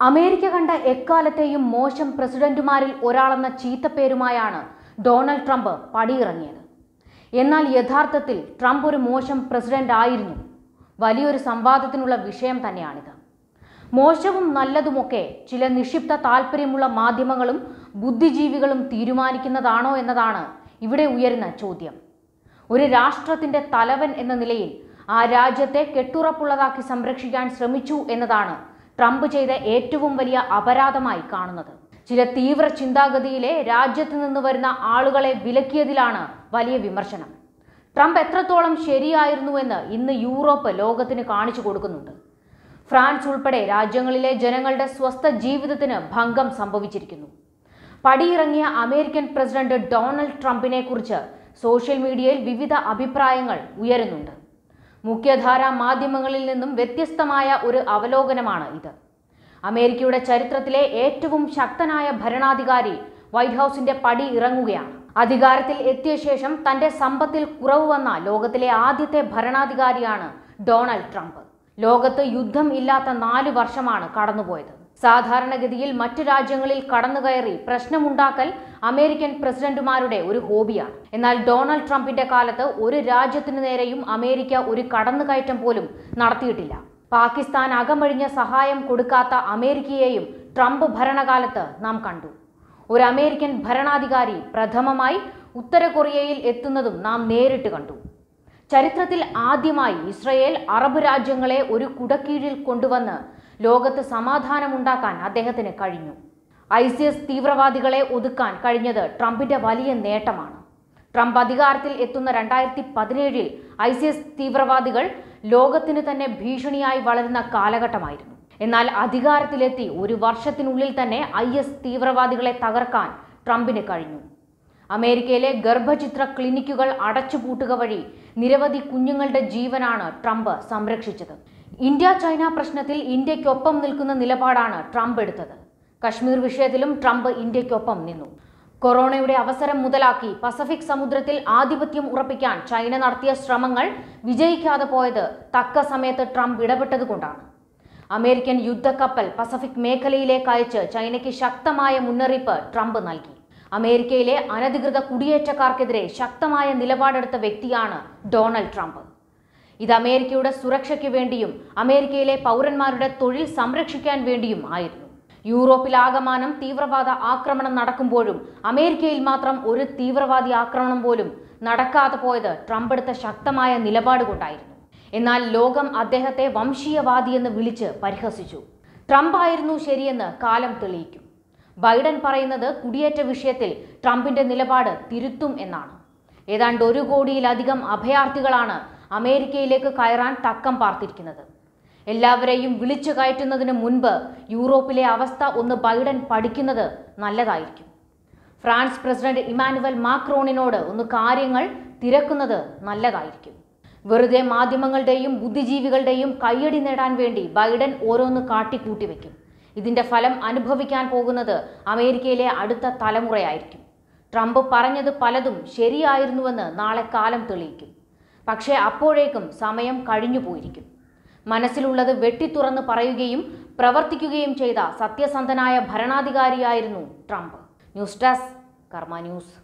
America കണ്ട എക്കാലത്തെയും മോശം പ്രസിഡന്റുമാരിൽ ഒരാളെന്ന ചീത്തപ്പേരുമായാണ് ഡൊണാൾഡ് ട്രംപ് പടിയിറങ്ങിയത്. എന്നാൽ യഥാർത്ഥത്തിൽ ട്രംപ് ഒരു മോശം പ്രസിഡന്റ് ആയിരുന്നു വലിയൊരു സംവാദത്തിനുള്ള വിഷയം തന്നെയാണിത്. മോശവും നല്ലതുമൊക്കെ ചില നിക്ഷിപ്ത താല്പര്യമുള്ള മാധ്യമങ്ങളും ബുദ്ധിജീവികളും തീരുമാനിക്കുന്നതാണോ എന്നതാണ് ഇവിടെ ഉയരുന്ന ചോദ്യം. ഒരു രാഷ്ട്രത്തിന്റെ തലവൻ എന്ന നിലയിൽ ആ രാജ്യത്തെ കെട്ടുറപ്പുള്ളതാക്കി സംരക്ഷിക്കാൻ ശ്രമിച്ചു എന്നതാണ് ട്രംപ് ചെയ്ത ഏറ്റവും വലിയ അപരാധമായി കാണുന്നത്. ചില തീവ്ര ചിന്താഗതിയിലെ രാജ്യത്ത് നിന്ന് വരുന്ന ആളുകളെ വിലക്കിയതിലാണ് വലിയ വിമർശനം. ട്രംപ് എത്രത്തോളം ശരിയായിരുന്നുവെന്ന് ഇന്ന് യൂറോപ്പ് ലോകത്തിന് കാണിച്ചു കൊടുക്കുന്നുണ്ട്. ഫ്രാൻസ് ഉൾപ്പെടെ രാജ്യങ്ങളിലെ ജനങ്ങളുടെ സ്വസ്ഥ ജീവിതത്തിന് ഭംഗം സംഭവിച്ചിരിക്കുന്നു. പടിയിറങ്ങിയ അമേരിക്കൻ പ്രസിഡന്റ് ഡൊണാൾഡ് ട്രംപിനെ കുറിച്ച് സോഷ്യൽ മീഡിയയിൽ വിവിധ അഭിപ്രായങ്ങൾ ഉയരുന്നുണ്ട്. മുഖ്യധാരാ മാധ്യമങ്ങളിൽ നിന്നും വ്യത്യസ്തമായ ഒരു അവലോകനമാണ് ഇത്. അമേരിക്കയുടെ ചരിത്രത്തിലെ ഏറ്റവും ശക്തനായ ഭരണാധികാരി വൈറ്റ് ഹൗസിന്റെ പടി ഇറങ്ങുകയാണ്. അധികാരത്തിൽ എത്തിയ ശേഷം തന്റെ സമ്പത്തിൽ കുറവ് വന്ന ലോകത്തിലെ ആദ്യത്തെ ഭരണാധികാരിയാണ് ഡൊണാൾഡ് ട്രംപ്. ലോകത്ത് യുദ്ധം ഇല്ലാത്ത നാല് വർഷമാണ് കടന്നുപോയത്. സാധാരണഗതിയിൽ മറ്റു രാജ്യങ്ങളിൽ കടന്നുകയറി പ്രശ്നമുണ്ടാക്കൽ അമേരിക്കൻ പ്രസിഡന്റുമാരുടെ ഒരു ഹോബിയാണ്. എന്നാൽ ഡൊണാൾഡ് ട്രംപിന്റെ കാലത്ത് ഒരു രാജ്യത്തിനു നേരെയും അമേരിക്ക ഒരു കടന്നുകയറ്റം പോലും നടത്തിയിട്ടില്ല. പാകിസ്ഥാൻ അകമഴിഞ്ഞ സഹായം കൊടുക്കാത്ത അമേരിക്കയെയും ട്രംപ് ഭരണകാലത്ത് നാം കണ്ടു. ഒരു അമേരിക്കൻ ഭരണാധികാരി പ്രഥമമായി ഉത്തര കൊറിയയിൽ എത്തുന്നതും നാം നേരിട്ട് കണ്ടു. ചരിത്രത്തിൽ ആദ്യമായി ഇസ്രയേൽ അറബ് രാജ്യങ്ങളെ ഒരു കുടക്കീഴിൽ കൊണ്ടുവന്ന് ലോകത്ത് സമാധാനമുണ്ടാക്കാൻ അദ്ദേഹത്തിന് കഴിഞ്ഞു. ഐസിസ് തീവ്രവാദികളെ ഒതുക്കാൻ കഴിഞ്ഞത് ട്രംപിന്റെ വലിയ നേട്ടമാണ്. ട്രംപ് അധികാരത്തിൽ എത്തുന്ന രണ്ടായിരത്തി പതിനേഴിൽ ഐസിസ് തീവ്രവാദികൾ ലോകത്തിന് തന്നെ ഭീഷണിയായി വളരുന്ന കാലഘട്ടമായിരുന്നു. എന്നാൽ അധികാരത്തിലെത്തി ഒരു വർഷത്തിനുള്ളിൽ തന്നെ ഐ എസ് തീവ്രവാദികളെ തകർക്കാൻ ട്രംപിന് കഴിഞ്ഞു. അമേരിക്കയിലെ ഗർഭചിത്ര ക്ലിനിക്കുകൾ അടച്ചുപൂട്ടുക വഴി നിരവധി കുഞ്ഞുങ്ങളുടെ ജീവനാണ് ട്രംപ് സംരക്ഷിച്ചത്. ഇന്ത്യ ചൈന പ്രശ്നത്തിൽ ഇന്ത്യക്കൊപ്പം നിൽക്കുന്ന നിലപാടാണ് ട്രംപ് എടുത്തത്. കശ്മീർ വിഷയത്തിലും ട്രംപ് ഇന്ത്യക്കൊപ്പം നിന്നു. കൊറോണയുടെ അവസരം മുതലാക്കി പസഫിക് സമുദ്രത്തിൽ ആധിപത്യം ഉറപ്പിക്കാൻ ചൈന നടത്തിയ ശ്രമങ്ങൾ വിജയിക്കാതെ പോയത് തക്ക സമയത്ത് ട്രംപ് ഇടപെട്ടതുകൊണ്ടാണ്. അമേരിക്കൻ യുദ്ധക്കപ്പൽ പസഫിക് മേഖലയിലേക്ക് അയച്ച് ചൈനയ്ക്ക് ശക്തമായ മുന്നറിയിപ്പ് ട്രംപ് നൽകി. അമേരിക്കയിലെ അനധികൃത കുടിയേറ്റക്കാർക്കെതിരെ ശക്തമായ നിലപാടെടുത്ത വ്യക്തിയാണ് ഡൊണാൾഡ് ട്രംപ്. ഇത് അമേരിക്കയുടെ സുരക്ഷയ്ക്ക് വേണ്ടിയും അമേരിക്കയിലെ പൗരന്മാരുടെ തൊഴിൽ സംരക്ഷിക്കാൻ വേണ്ടിയും ആയിരുന്നു. യൂറോപ്പിലാകമാനം തീവ്രവാദ ആക്രമണം നടക്കുമ്പോഴും അമേരിക്കയിൽ മാത്രം ഒരു തീവ്രവാദി ആക്രമണം പോലും നടക്കാതെ പോയത് ട്രംപ് എടുത്ത ശക്തമായ നിലപാട് കൊണ്ടായിരുന്നു. എന്നാൽ ലോകം അദ്ദേഹത്തെ വംശീയവാദി എന്ന് വിളിച്ച് പരിഹസിച്ചു. ട്രംപ് ആയിരുന്നു ശരിയെന്ന് കാലം തെളിയിക്കും. ബൈഡൻ പറയുന്നത് കുടിയേറ്റ വിഷയത്തിൽ ട്രംപിന്റെ നിലപാട് തിരുത്തും എന്നാണ്. ഏതാണ്ട് ഒരു കോടിയിലധികം അഭയാർത്ഥികളാണ് അമേരിക്കയിലേക്ക് കയറാൻ തക്കം പാർത്തിരിക്കുന്നത്. എല്ലാവരെയും വിളിച്ചു കയറ്റുന്നതിന് മുൻപ് യൂറോപ്പിലെ അവസ്ഥ ഒന്ന് ബൈഡൻ പഠിക്കുന്നത് നല്ലതായിരിക്കും. ഫ്രാൻസ് പ്രസിഡന്റ് ഇമാനുവൽ മാക്രോണിനോട് ഒന്ന് കാര്യങ്ങൾ തിരക്കുന്നത് നല്ലതായിരിക്കും. വെറുതെ മാധ്യമങ്ങളുടെയും ബുദ്ധിജീവികളുടെയും കയ്യടി നേടാൻ വേണ്ടി ബൈഡൻ ഓരോന്ന് കാട്ടിക്കൂട്ടി വയ്ക്കും ഇതിന്റെ ഫലം അനുഭവിക്കാൻ പോകുന്നത് അമേരിക്കയിലെ അടുത്ത തലമുറയായിരിക്കും. ട്രംപ് പറഞ്ഞത് പലതും ശരിയായിരുന്നുവെന്ന് നാളെ കാലം തെളിയിക്കും. പക്ഷേ അപ്പോഴേക്കും സമയം കഴിഞ്ഞു പോയിരിക്കും. മനസ്സിലുള്ളത് വെട്ടിത്തുറന്ന് പറയുകയും പ്രവർത്തിക്കുകയും ചെയ്ത സത്യസന്ധനായ ഭരണാധികാരിയായിരുന്നു Trump. News desk Karma news.